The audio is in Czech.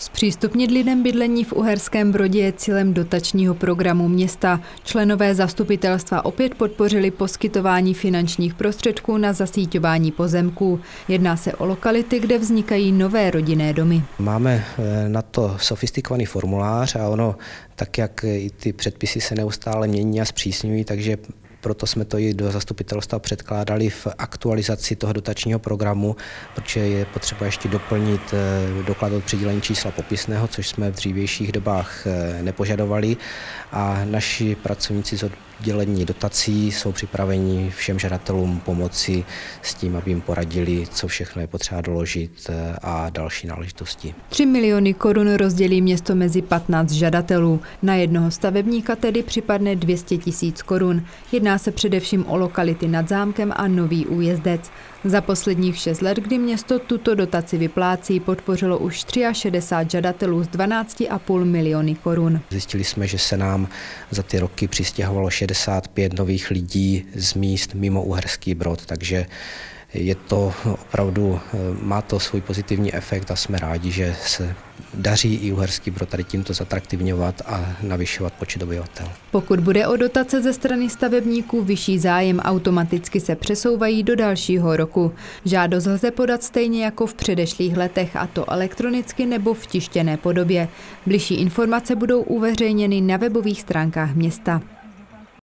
Zpřístupnit lidem bydlení v Uherském Brodě je cílem dotačního programu města. Členové zastupitelstva opět podpořili poskytování finančních prostředků na zasíťování pozemků. Jedná se o lokality, kde vznikají nové rodinné domy. Máme eh, na to sofistikovaný formulář a ono, tak jak i ty předpisy se neustále mění a zpřísňují, takže proto jsme to i do zastupitelstva předkládali v aktualizaci toho dotačního programu, protože je potřeba ještě doplnit eh, doklad od přidělení čísla popisného, což jsme v dřívějších dobách eh, nepožadovali a naši pracovníci z oddělení dotací jsou připraveni všem žadatelům pomoci s tím, aby jim poradili, co všechno je potřeba doložit eh, a další náležitosti. 3 miliony korun rozdělí město mezi 15 žadatelů. Na jednoho stavebníka tedy připadne 200 tisíc korun. Jedná se především o lokality nad zámkem a Nový újezdec. Za posledních 6 let, kdy město tuto dotaci vyplácí, podpořilo už 63 žadatelů z 12,5 miliony korun. Zjistili jsme, že se nám za ty roky přistěhovalo 65 nových lidí z míst mimo Uherský Brod, takže je to opravdu, eh, má to svůj pozitivní efekt a jsme rádi, že se daří i Uherský Brod tady tímto zatraktivňovat a navyšovat počet obyvatel. Pokud bude o dotace ze strany stavebníků vyšší zájem, automaticky se přesouvají do dalšího roku. Žádost lze podat stejně jako v předešlých letech, a to elektronicky nebo v tištěné podobě. Bližší informace budou uveřejněny na webových stránkách města.